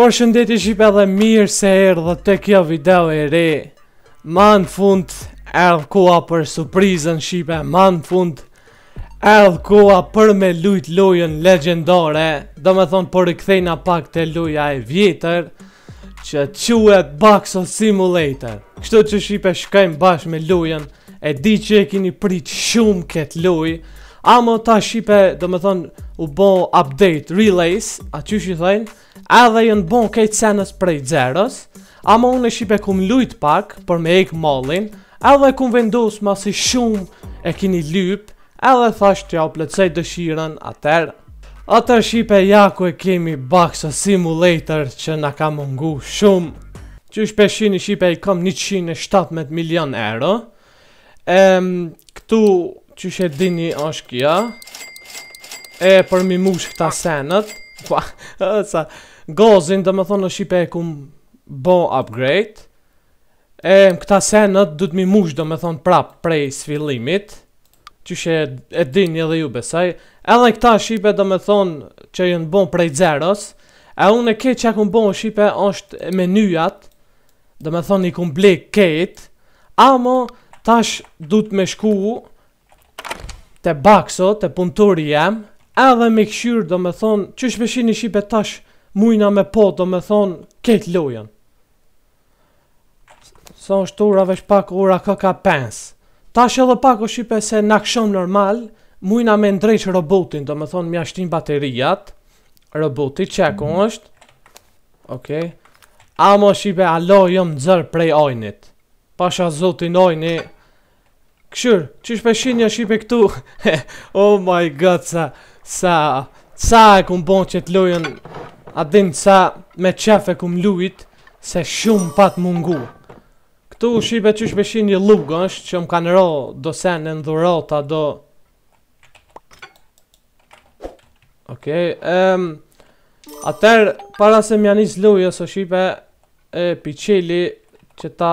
Përshëndetje shqipe dhe mirë se erdhët te kjo video e re Ma në fund erdh koha për suprizën shqipe Ma në fund erdh koha për me lujt lojën legjendare Do me thonë po rikthejna pak te loja e vjetër Që quhet Bakso Simulator Kështu që shqipe shkojmë bashkë me lojën E di që e kini prit shumë këtë lojë Amo tash shqipe do me thonë u bo update, release, a qysh i thojnë Edhe janë bo krejt senet prej zeros Amo unë e shqipe kum lujt pak për me hek mallin Edhe kum vendos masi shumë e kini lyp Edhe thashë t'jau plotësoj dëshirën atëherë. Atër shqipe ja ku e kemi bakso simulator që na ka mungu shumë Qysh pe shini shqipe i kom 117 milion euro E këtu qysh e dini është kjo E për m'i mush këta senet Pa, sa Gazin do me thonë shqipe e kum bo upgrade E këta senet duhet m'i mush do me thonë prap prej s'fillimit Qysh e, e dini edhe ju besoj Edhe këta shqipe do me thonë që janë bon prej zeros E unë e ketë që e kum bon shqipe është menyjat Do me thonë i kum ble ketë Amo tash du të me shku Te bakso, te punëtori jem Edhe me kqyr do me thonë Qysh pe shini shqipe tash Mujna me po do me thonë Ketë lojën Sa është ora veç pak ora koka pesë. Tash edhe pak o shqipe se na këshëm normal, mujna me ndreq robotin, do me thonë m'ja shti baterijat, roboti qe ku është, ok, amo shqipe alo jom nëzër prej ojnit, pasha zotin ojni, Kqyr, qysh pe shini o shqipe këtu Oh my god sa Sa Sa e kum bon qet lojën A din sa Me qef e kum lujt Se shumë pat mungu Këtu shqipe qysh pe shini një lugë është që më kanë ra do sene dhurata do Okej ehm Atër para se me ja nis lojës o shqipe E pi qeli qeta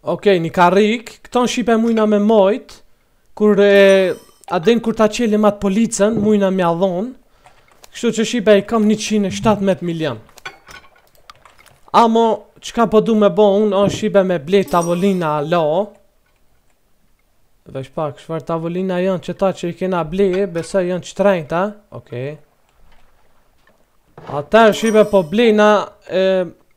Ok, një karrikë, këto o shqipe mujna me mojt, kur e, a din kur ta qelim atë policën, mujna me ja dhon, kështu që Shqipe i kam 117 milion. Amo, qka po du me bo unë, o Shqipe me ble tavolina lo, veç pak, çfarë tavolina janë qeta që i kena ble, besa janë që trajnëta, ok. Atër Shqipe po blina, e,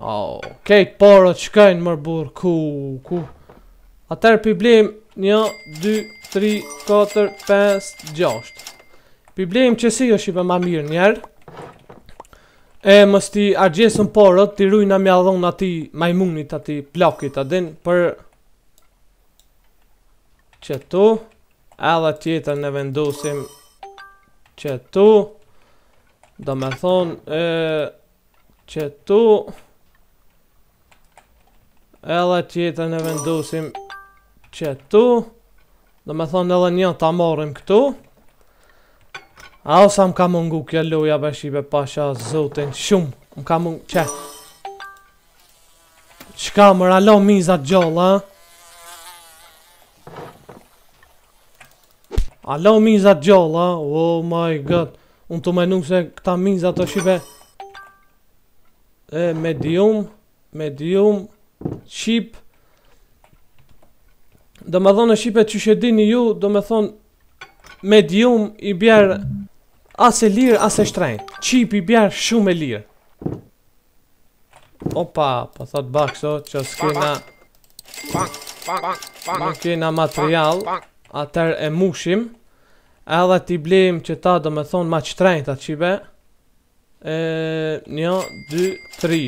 Oh, krejt paret shkojnë more burrë, kuku Atëher po i blim, një, dy, tri, katër, pes, gjasht Po i blim që si është i për ma mirë njerë E mos t'i argjesun paret, t'i rujna m'ia dhonë atij majmunit atij plakit Adin Për qetu Edhe tjetrën e vendosim qetu Domethonë Qetu Edhe tjetrën e vendusim qetu Domethonë edhe një ta marrim këtu A o sa më ka mungu kjo loja be shqipe pasha Zotin Shumë më ka mungu Qe Çka more alo miza t'gjalla Alo miza t'gjalla, oh my god Unë tu menu se këta mizat shqipe E medium Medium Cheap Domethonë në shqipe qysh e dini ju Domethonë Medium i bjer As e lirë, as e shtrejtë Cheap i bjer shumë e lirë Opa, po thot bakso që s'kena Nuk kena material Atëher e mushim Edhe t'i blejmë qeta domethonë ma t'shtrejtët shqipe E një, dy, tri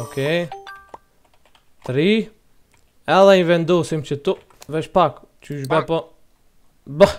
Okej Tri Edhe i vendosim qetu Veç pak Qysh be po Bëh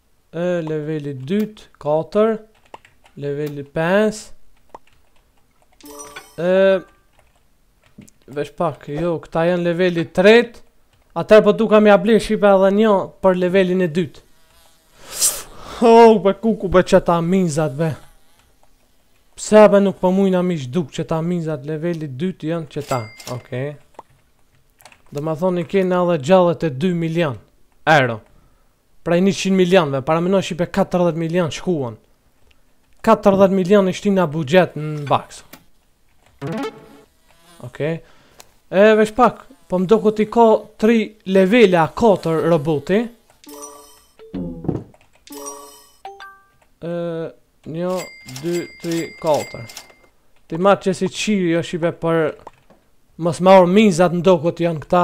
E leveli dytë, katër, leveli pesë, e, veç pak, jo, këta janë leveli tretë, atëher po duhka me i ble shqipe edhe një për levelin e dytë. Oh, be kuku be qeta mizat be Pse be nuk po mujna m'i zhduk qeta mizat Leveli 2-të janë qeta Okej Domethonë i kena edhe gjashtdhet e 2 milion Euro Prej njëqind milionëve, paramendo shqipe katërdhjetë milionë shkuan. Katërdhjetë milionë i shtina buxhet në baks. Okej. E veç pak, po më duket i ka 3 levele a 4 roboti. Ë, 1 2 3 4. T'i marr qesi qiri o shqipe për Mos me ardh mizat m'doket janë këta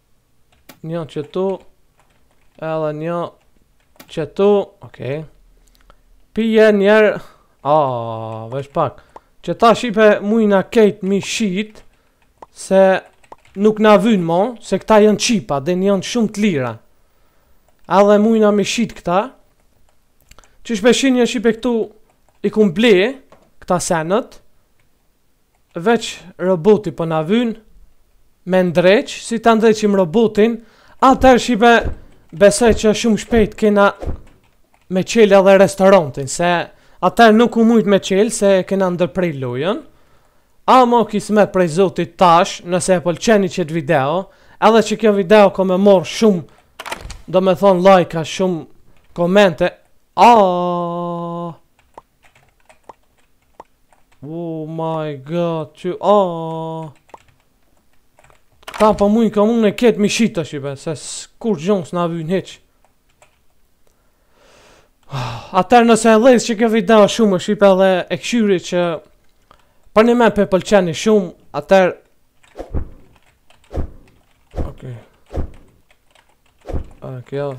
Një qetu. Edhe një qetu. Okej. Pije njerë. A, veç pak. Qeta shqipe mujna kejt mi shit. Se nuk na vynë mo. Se këta janë çipa. Dhe janë shumë të lira. Edhe mujna mi shit këta. Qysh pe shihni o shqipe këtu. I kum ble këta senet. Veç roboti po na vyn me ndreq si ta ndreqim robotin atëher shqipe besoj që shumë shpejt kena me çel edhe restorantin se atëher nuk u mujt me çel se kena ndërpre lojën amo kismet prej zotit tash nëse e pëlqeni qet video edhe qekjo video ka me marr shum do me thon lajka shum komente aaaa Oh my god, që... Aaaa... Këta po mujna, ka mujna kejt mi shit o shqipe, se kurgjo s'na vynë hiç. Atër nëse e lejtë qekjo video shumë shqipe dhe e këshyri që... Përnime pe pëlqeni shumë, atër... Ok. Ok, jo.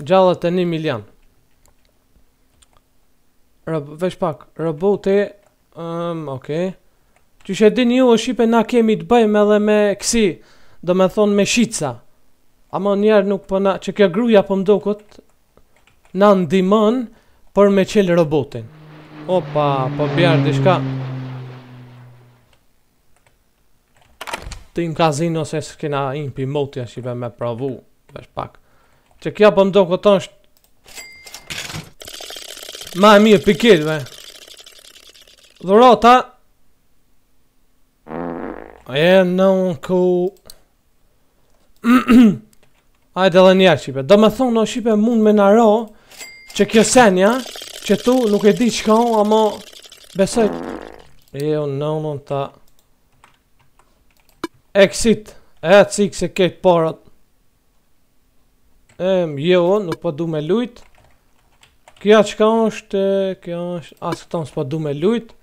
Gjallët e një milion. Rob, veç pak, roboti, um, oke. Okay. Qysh e dini ju o shqipe na kemi të bëjmë edhe me kësi, do me thonë me shitsa. Ama njerë nuk po na, qekjo gruja po m'doket, na ndihmon për me çel robotin. Opa, po bjerë diçka. T'him n' kazino se s'kena hi pi moti o shqipe me provu, veç pak. Qekjo po m'doket është... Ma e mirë pi kejtve. Dhurata. E në ku... Hajde edhe njerë shqipe Do me thonë o shqipe mund me naro qekjo senja qetu nuk e di çka o ama Besoj E o në në ta Exit E atë si këse kejt paret E më jo nuk po du me lujt Kjo çka është Kjo është As këton s'po du me lujt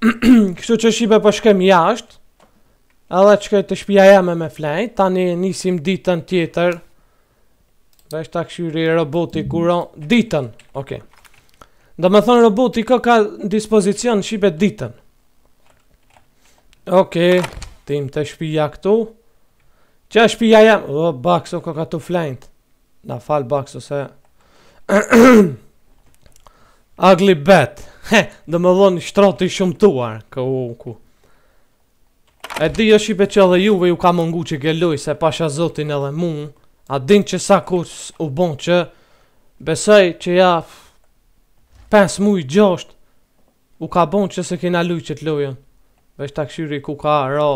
Kështu që shqipe po shkojm jashtë Edhe shkoj te shpia jeme me flejt, tani nisim ditën tjetër. Veç ta kshyri roboti kur o ditën, oke. Do me thonë roboti koka në dispozicion shqipe ditën. Oke, t'him te shpia këtu. Qe shpia jeme? O, bakso koka tu flejt. Na fal bakso se... Ugly bed. He, do me thonë shtrati i shëmtuar, kuku. E di o shqipe që edhe juve ju ka mungu qikjo lojë se pasha zotin edhe mu A din që sa kohë u bon që Besoj që nja 5 muj 6 U ka bon që s'e kena lujt qët lojën Veç ta kshyri ku ka ra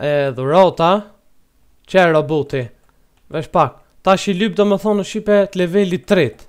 E dhurata Qe roboti Veç pak Ta shi lyp do me thonë o shqipe te leveli 3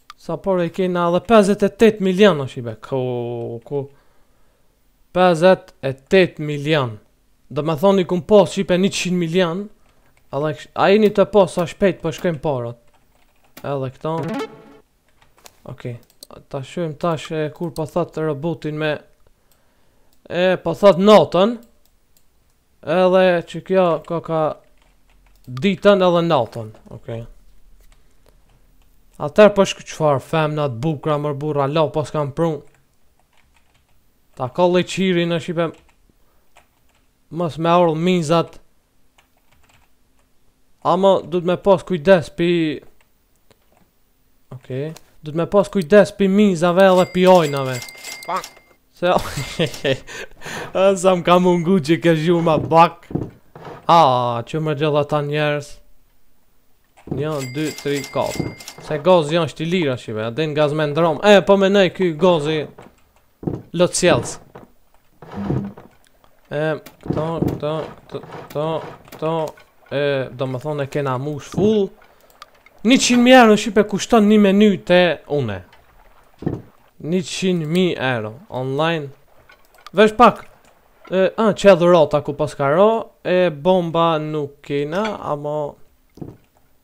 Sa pare i kena edhe 58 milion o shqipe ku ku 58 milion do me thonë i kom pas shqipe 100 milion edhe a i një të po sa shpejt po shkojnë paret edhe këta ok ta shohim tash e kur po thot robotin me e po thot natën Edhe qikjo ka ka ditën edhe natën, okej. Atëherë po sheh çfarë femna të bukra mor burra la paskam pru Ta kalli qirin o shqipe Mos me ardh mizat Ama duhet me pas kujdes pi Okej Duhet me pas kujdes pi mizave edhe pi ojnave Se o Sa më ka mungu qikjo zhurma bak A, që më gjithë këta njerëz Një, dy, tri, katër Se gazi osht i lirë shqipe A din gaz me ndrom E, po menoj ky gazi Lot sjels E, këto, këto, këto, këto, këto, e, do me thonë e kena mush full. 100.000 euro o shqipe kushton një menu te unë. 100.000 euro, online. Veç pak, e, a, qe dhurata ku paska ra, e, bomba nuk kena, ama...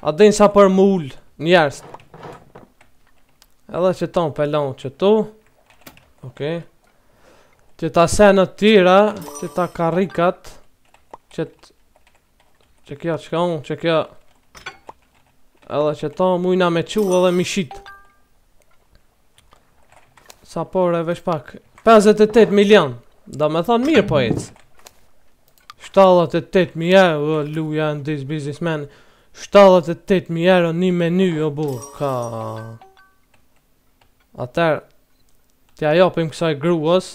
A din sa për me ul njerëz Edhe qëta më palon qëtu Ok Qëta senet tjera Qëta karrikat Që të Që kjo që ka unë Që kjo Edhe qëta mujna me çu edhe me i shit Sa pare veç pak 58 milion Do me thonë mirë po ecë 78 mijë euro Luja në disë biznesmen 78 mijë euro Një menu u bo Ka Atëherë T'ja japim kësaj grues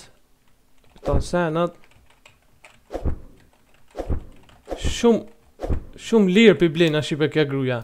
Këto senet Shumë Shumë lirë pi blen o shqipe kjo gruja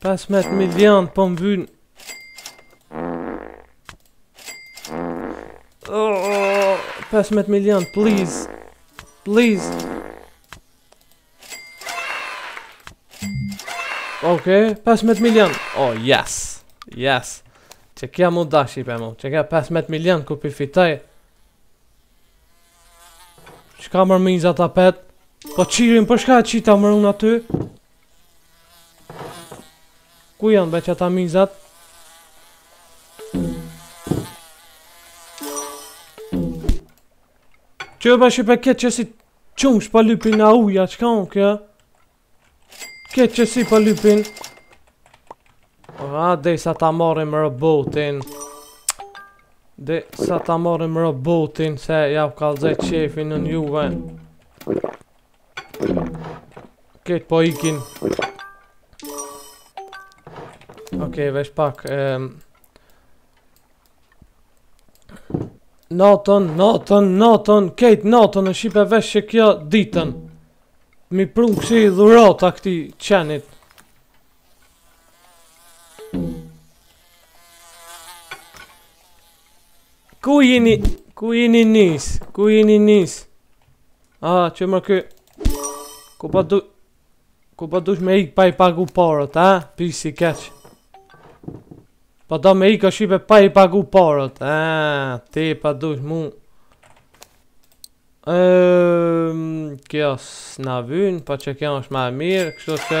15 milion po mbyll. Oh, oh, 15 milion, please. Please. Okay, 15 milion. Oh, yes. Yes. Qe kjo m'u dash për mu, qe kjo 15 milion ku p'i fitoj Që ka marrë minjë za tapet Po qirin, për shka qita marrë unë aty Ku janë be qeta mizat? Qe bash për këtë qesi qumësht po lypin a uja, që ka unë kjo? Këtë qesi po lypin? A, dhe sa ta marrim robotin. Dhe sa ta marrim robotin, se jau kallzoj qefin unë juve. Këta po ikin Ok, veç pak um... Natën, natën, natën Kejt natën shqipe veç qe kjo ditën Me i prunë kësi dhurata këtij qenit Ku jeni, ku jeni nis, ku jeni nis Ah, që më kë... Ku po du... Ku po dush me ik pa i pagu paret, a? Pis i keq. Pa po do me ik o shqipe pa i pagu paret, a? Ti po dush mu... Ehm, kjo s'na vyn, po po qe kjo është ma e mirë, kështu që...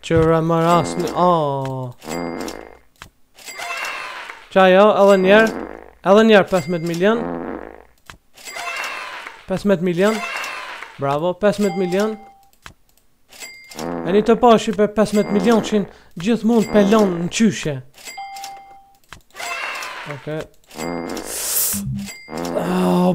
Qëra maras në a Qajo, edhe njëherë Edhe njëherë 15 milion 15 milion Bravo, 15 milion E një të pa shqipe 15 milion që në gjithmonë pelon në qyshe Ok oh,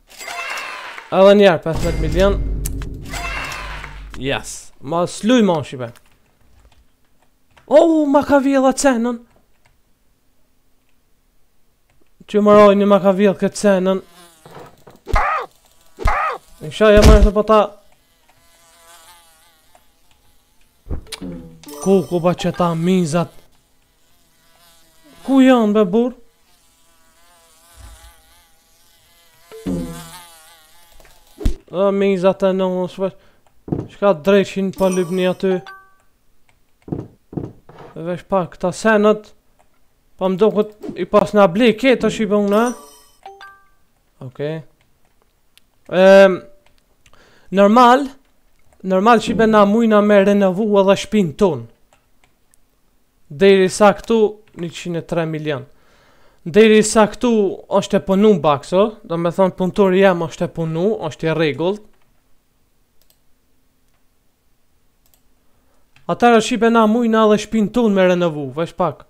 Edhe njëherë, 15 milion Yes Mos luj ma shqipe Oh, ma ka vjedh qenin Që më rojnë, ma ka vjedh këtë qenin Në shaj, ja më rëthë po ta Kuku be qeta mizat Ku janë be burrë? Dhe mizat e nënës në shpi Çka dreqin po lypni aty Dhe veç pa këta senet Po m'doket i pasna ble Këtë është i bëmë në Oke ehm, Normal Normal që i bëna mujna me renovu edhe shpinë tonë Derisa këtu njëqind e tre milion Derisa këtu është e punu baksi Domethonë punëtor jam është e punu është i rregullt Atëherë shqipe na mujna edhe shpinë tonë me renovu, vesh pak.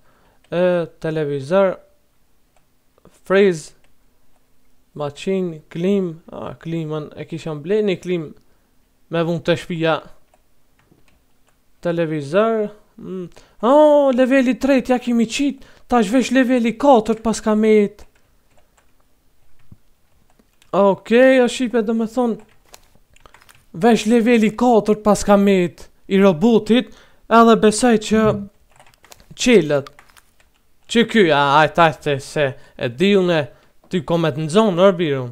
E, televizor, friz, maqinë, klimë, a, klimën, e kisha ble një klimë, Me vun te shpia. Televizor. Mm. Oh, leveli 3 ja kimi qit. Tash veç leveli 4 pas ka me jet. Ok, o shqipe domethonë Veç leveli 4 pas ka me jet I robotit Edhe besoj që Qelat Që ky, a, a, ta, se, se E di une Ty kom met nxonë, or birun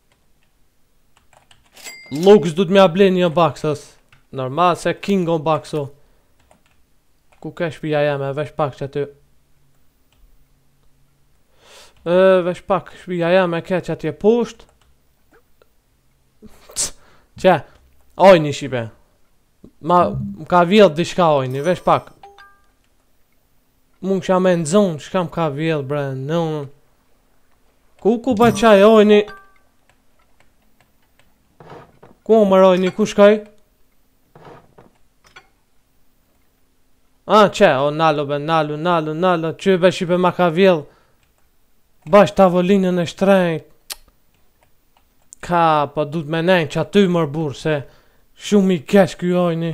Lux du t'mja ble njo baksit Normal se king on baksu Ku ke shpia jeme, vesh pak që ty E, vesh pak shpia jeme, ke që atje pusht Qe, ojni shqipe Ma, më ka vjedh diçka ojni, vesh pak Mun kisha me nxon, çka më ka vjedh bre, në unë. Ku ku pa qaj, ojni... Ku më maroi ojni, ku shkoi? A, qe, o nalu be, nalu, nalu, nalu, qy be shqipe ma ka vjedh. Bash tavolinën e shtrenjtë. Ka, pa po du t'me nejt qaty mor burrë, se... Shumë i keq ky ojni.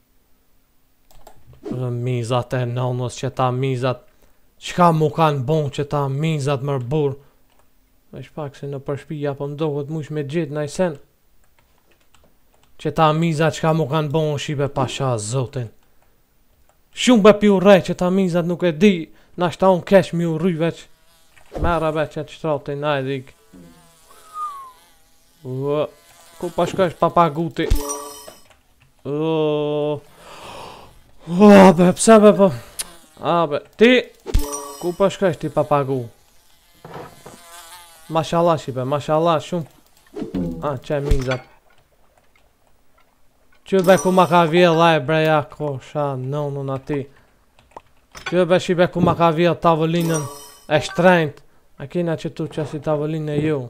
Në mizat e nonës qeta mizat Çka mu kanë bon qeta mizat mor burrë Vesh pak se nëpër shpija po mdohet mujsh me gjet najsen Qeta mizat çka mu kanë bon shqipe pasha zotin Shumë be p'i urrej qeta mizat nuk e di Nashta unë keq m'i urry veç Mera be që të shtrati na e dhik Ku pa shkojsh pa pa guti Abe, pse be po Abe, ti Ku po shkon ti pa pagu Mashallah shqipe, mashallah shumë A, ah, qe mizat Qe be ku ma ka vjedh ai bre ja Ko sha nënën atij Qe be shqipe ku ma ka vjedh tavolinën E shtrenjtë A kena qetu qesi tavoline jo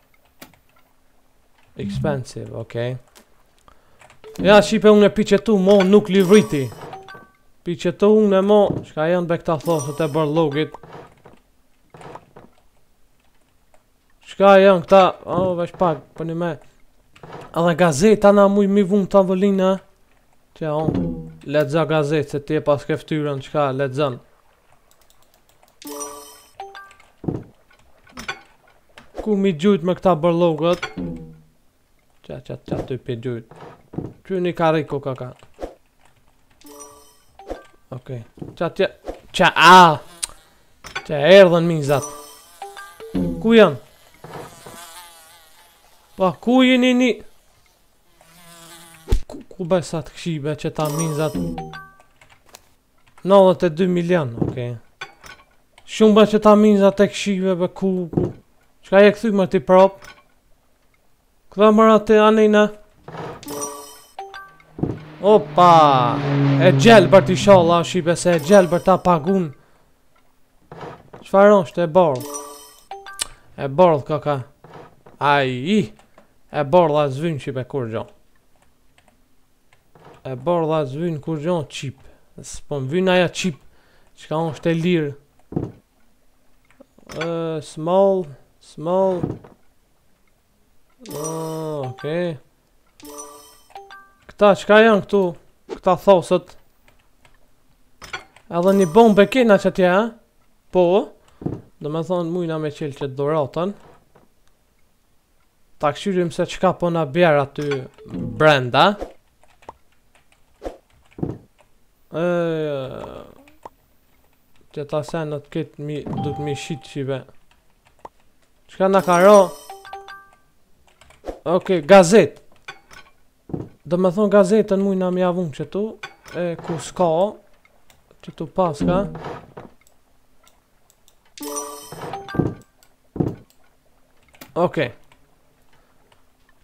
Expensive, okej. Okay. Ja, shqipe unë e bi qetu, mo nuk e livriti. Bi qetu unë e mo, çka janë be këta thosët e bërllogit. Çka janë këta, o, oh, veç pak, për një me. Edhe gazetën a muj me vu në tavolinë a. Qe ja, onë, lexo gazetë, se ti e paske ftyrën, çka, lexon. Ku mi gjujt me këta bërllogët? Çka çka çka ti pe gjujt? Qe një karrikë ka ka? Okej. Qatje... Qa a! Qe erdhën mizat. Ku janë? Pa po, ku jeni një... Ku, ku besa t'kqi be qeta mizat? 92 milion, okej. Shumë bre qeta mizat e kqi be ku, ku. Çka je kthy më ti prop? Këta më ratë të anina. Opa! E gjellë për t'i shala, shqipe se e gjellë për t'a pagun. Çfarë është e bardhë? E bardhë kaka. Aji! E bardha s'vyn shqipe kurgjo. E bardha s'vyn kurgjo cheap S'po më vyn ajo cheap Çka është lirë Small Small Oke Këta çka janë këtu Këta thosët Edhe një bombë e kena qatje Po Domethonë mujna me çel qe dhuratën Ta kqyrim se çka po na bjen aty brenda. E... Qeta sene të këtë mi, duhet me i shit shqipe. Çka na ka ra? Oke, gazetë. Domethonë gazetën mujna me ja vu qetu E ku s'ka Qetu paska Oke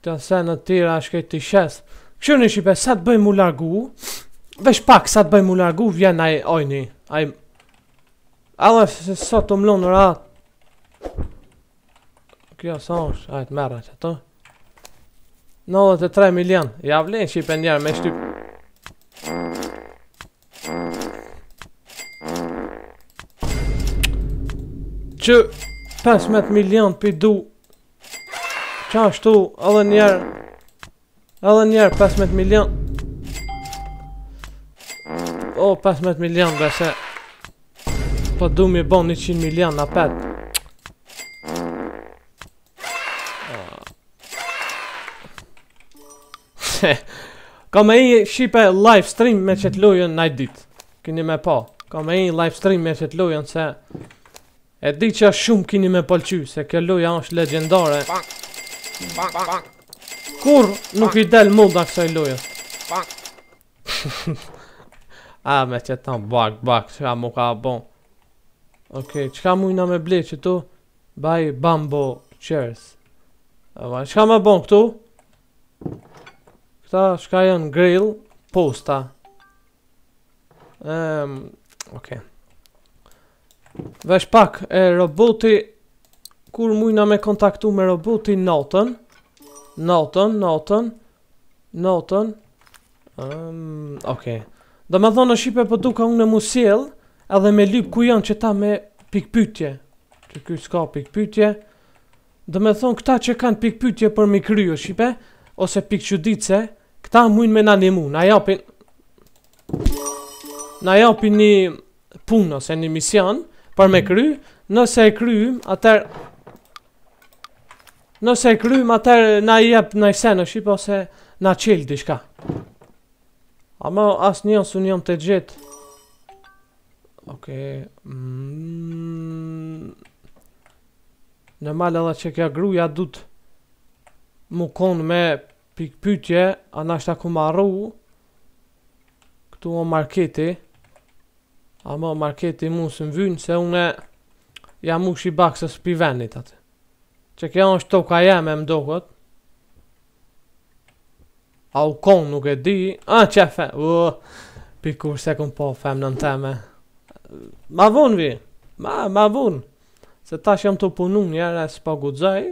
Këta sene tjera është këtë t'i shes Kështu në shqipe, sa të boj m'u largu Veç pak, sa të boj m'u largu Vjen ai hajni Ai Alla se sa të mlonë në ratë Kjo sa është, hajt more qeto 93 milion, ia vlen shipe njerë me shti qe 15 milion po du Qashtu edhe njerë Edhe njerë 15 milion O 15 milion dhe se Po du mi bon 100 milion apet Ka me hi shipe live stream me qëtë lojën najdit Kini me pa Ka me hi live stream me qëtë lojën se E di që shumë kini me pëlqy se kjo loja është legjendare. Kurrë nuk i del moda kësaj lojës. Ama qëta bak bak çka m'u ka bon Ok, çka mujna me ble qëtu Buy bamboo chairs Eva, çka me bon këtu Këta çka janë grill Posta um, Ok Veç pak e roboti Kur mujna me kontaktu me roboti Natën, natën, natën, natën um, Oke okay. Domethonë shipe po du ka najnë me u sjell Edhe me lyp ku janë qëta me pikpytje Qe kjo s'ka pikpytje Domethonë këta që kanë pikpytje përmi kry shipe Ose pikëçuditse Këta mujnë me na ndihmu Na japin Na japin një punë ose një mision për me kry, nëse e kryjmë, atër nëse e kryjmë, atër na jep najsen shipe ose na çel diçka. Ama asnjë s'un jam tu e gjet. Oke. Mm. Normal edhe qekjo gruja duht m'u kon me Pikëpyetje, a mos asht ka marru? Këtu o marketi. Ama marketi mu s'më vyn, se une jam mushë bakës, s'po i venit atë. Qekjo është toka jeme më doket. A u kon nuk e di. A, që fe, u, dikur se kom pa fermën teme. Ma vonë vi, ma, ma vonë. Se tash jam tu punu njerë e s'po guxoj.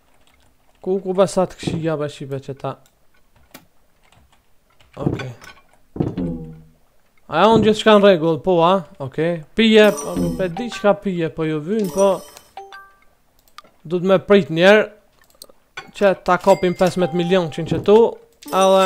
Kuku besa keq ia bo shipe qëta Oke A janë gjithçka në rregull po a Oke Pije po more pe di çka pije po ju vynë po Duht me prit njerë Që t'i kapim 15 milion qëtu Edhe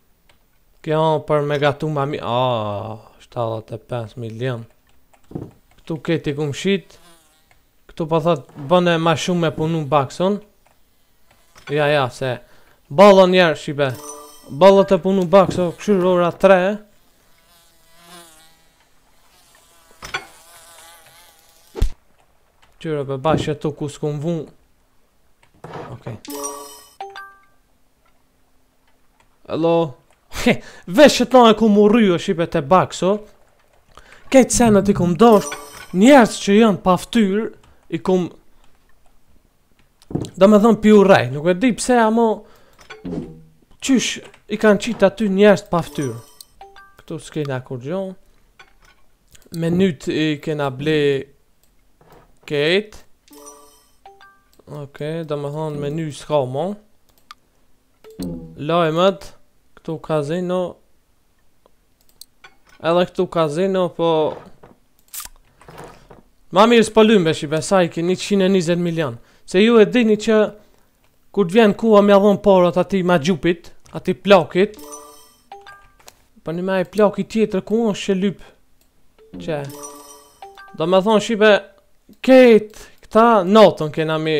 Kjo për me gatu ma mi... Aaaa... 75 milion. Këtu këti kum shit. Këtu po thot bone ma shumë me punu bakson. Ja, ja, se... Bolo njerë, shipe. Bolo të punu bakso, këshur ora 3. Qyre për bashkë të ku s'kum vunë. Okej. Okay. Hello. He, veç që tonë e kum urry shipe te baks, o? Kejtë senet i kum dosht, njerëz që janë paftyr, i kum... Do me thonë pi urrej, nuk e di pse amo... Qysh i kanë qitë aty njerëz paftyr. Këtu s'kena kurgjo. Menytë i kena ble... Kejtë. Okej, okay, do me thonë meny s'ka mo Lajmet Këtu kazino Edhe këtu kazino po Ma mirë s'po lujm be shipe sa i ki 120 milion Se ju e dini që Kur të vjen koha me ja dhon paret atij magjupit Atij plakit Po një me e plakit tjetër ku është që lyp Qe Do me thonë shipe Ketë Këta notën kena mi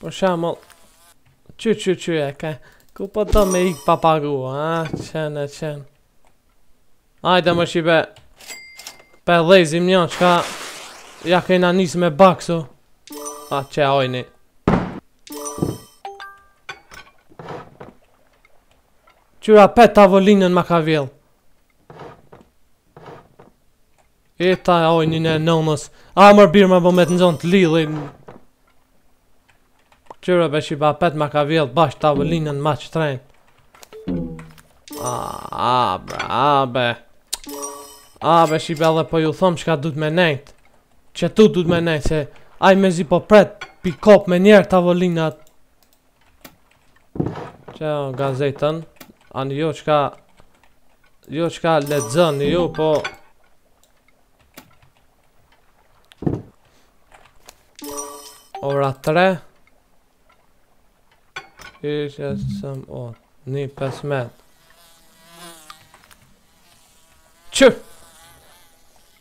Për shembull, Çu çu çu e ke. Ku po do me ik pa pagu, a? Qen e qen. Ajde be shipe. Pe dhezim një qka ja kena nis me baksu. A që ojni. Qyre be tavolinën ma ka vjell. E ta e ojnin e nonës A mor bir më bëmet në zonë të lidhin Qyre be shipe pet ma ka vjell bash tavolinën ma shtrejt A, a, bre, a, be A, be shipe dhe po ju thom çka duhet me nejt Qëtu duhet me nejt se Aj mezi po pret Pi kap menjerë tavolinat Çka o në gazetën Anë jo qka Jo qka lexon jo po Ora 3 I që sëm o Një pesë metër Që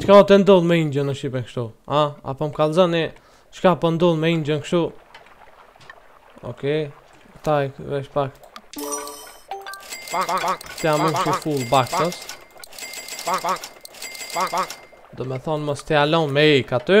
Qka o tu ndodh me ingjën shipe kështu? A? A po më kallëzon e... Qka po ndodh me ingjën kështu? Okej... Taj, veç pak... Të jam unë që full baksës... Do me thonë mos t'ja lon me ik aty...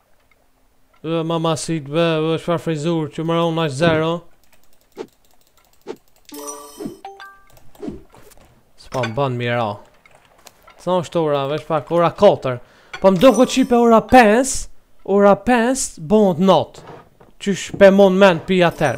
Ëë mama si t'be ëë çfarë frizurë që m'rrin n'ast zero s'po ma ban mirë Sa është ora vesh pak ora 4 Po m'doket shqipe ora 5 Ora 5 bon not Qysh pe mon men pi atëher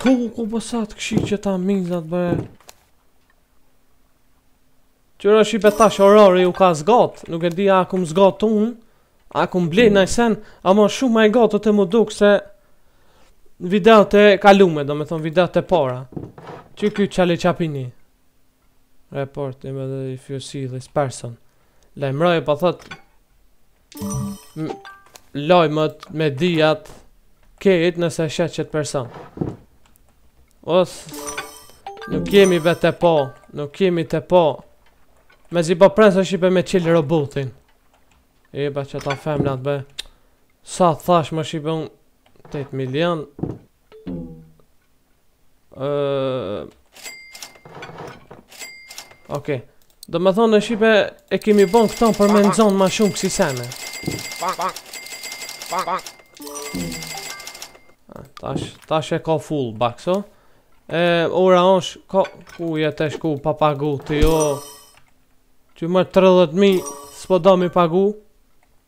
Ku u ku bësat po këshi qeta mizat bre Qyre shqipe tash orari u ka zgat Nuk e di a kum zgat unë A kum ble najsen Ama shumë ma i gatë po më doket se videot e kalume domethonë videot e para Që kjo qali qapini Report him edhe if you see this person Lajmëroj e pa po thotë Lajmet mediat Krejt nëse shihet qet person Os Nuk jemi be te po Nuk jemi te po Mezi po pres shqipe me çilë robotin E ba qeta femnat be Sa thash mo shqipe unë 8 milion Uh, ok Domethonë shqipe e kemi bon këto për me nxonë ma shumë kësi sene ah, Tash, tash e ka full baksa E, ora është, ka, ku jetë e shku pa pagu të jo Qe mi 30.000 s'po do mi pagu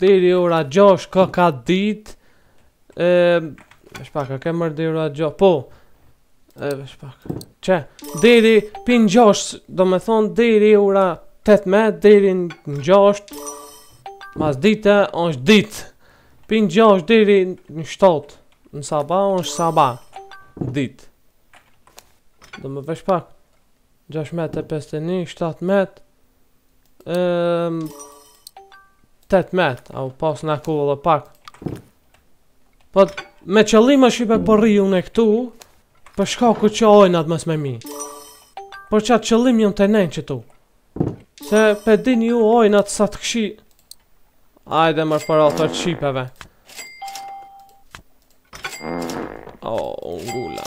Deri ora gjasht ka ka dit E Vesh pak a ke mërë deri ora gjasht Po E vesh pak Qe Deri pi n'gjasht Domethonë deri ora Tet me deri në gjasht Masdite është dit Pi n'gjasht deri në shtat Në saba është saba Dit Do me ba vesh pak Gjashtë metra e pesëdhjetë e një, shtatë metra Ehm Tetë metra, au pas në ku dhe pak Po me qëllim shqipe po rri unë këtu Për shkak që jonë atë mësë me mi Për qat qëllim jam tu nejt qetu Se pe din ju ojnë atë sa të këshi Ajde mërë për ato të shqipeve Oh, ngula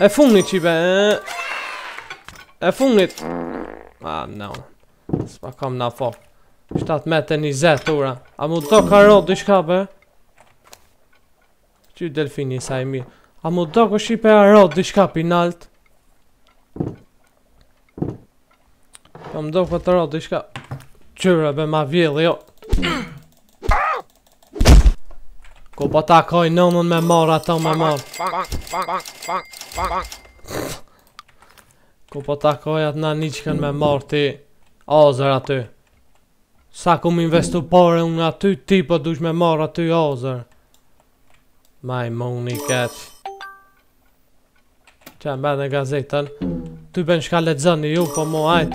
E fundit shqipe E fundit Ah no S'pa kam najfar 7 metra njëzet ura A mu dok a ra diçka be Qy delfini sa i mirë A mu dok shqipe a ra diçka pi nalt A mu dok a ra diçka Qyre be ma vjellë jo Ku po takon Dëmën me marrë ato me marrë Ku po takon atë na një çekën me marrë ti Azer aty Sa kum investu pare unë aty ti po dush me marrë aty azer Majmun i keq Qa mba në gazetën Ty bën çka lexon ju po muajt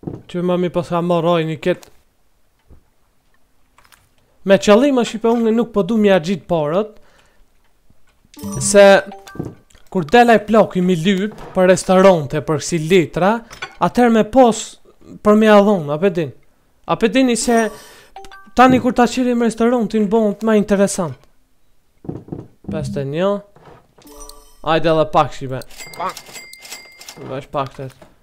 Ty më mi paska marrë aj ni ket Me qëllim është shqipe unë nuk po du mi harxhu paret Se Kur del aj plaki mi lyp për restaurante për kësi letra Atëher me pas për me ja dhon, a pe din A pe dini se Tani kur ta blejm restaurantin bohet ma interesant 51 Hajde edhe pak shqipe Veç pak të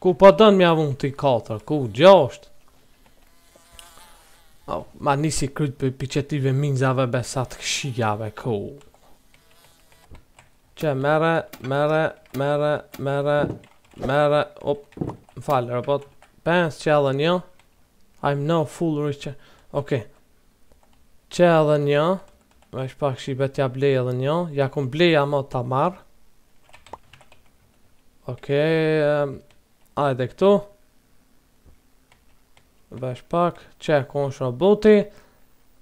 Ku po don m'ja vu ti katër, ku gjasht. Oh, ma nisi kryt për prej qetyne minzave besa t'kqijave, ku. Qe merre, mere, mere, mere, mere, op, më falë, robot, pesë qe edhe një, I'm no full rich, oke, okay. qe edhe një, veç pak shqipe ja blej edhe një, ja kum ble ama ta marr, Ok, um, a edhe këtu. Veç pak, qe ku osht roboti.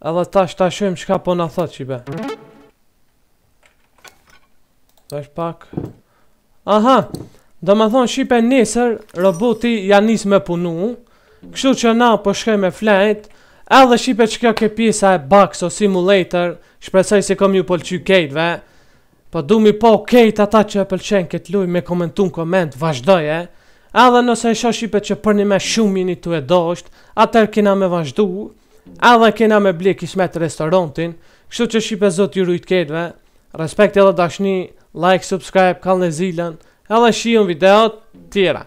Edhe tash ta shohmë çka po na thot shqipe. Veç pak. Aha, domethonë shqipe nesër, roboti ja nis me punu. Kështu që na po shkojm me flejt. Edhe shqipe qekjo ke pjesa e Bakso simulator. Shpresoj se kom me ju polqy kejtve. Po du mi pa kejt ata që e pëlqejnë këtë lojë me komentu në koment vazhdoje edhe nëse e shoh shqipe që përnime shumë jeni tu e dosht atëherë kena me vazhdu edhe kena me ble kismet restorantin kështu që shqipe Zoti ju rujt kejtve respekte dhe dashni like subscribe kallne zilën edhe shihum videot tjera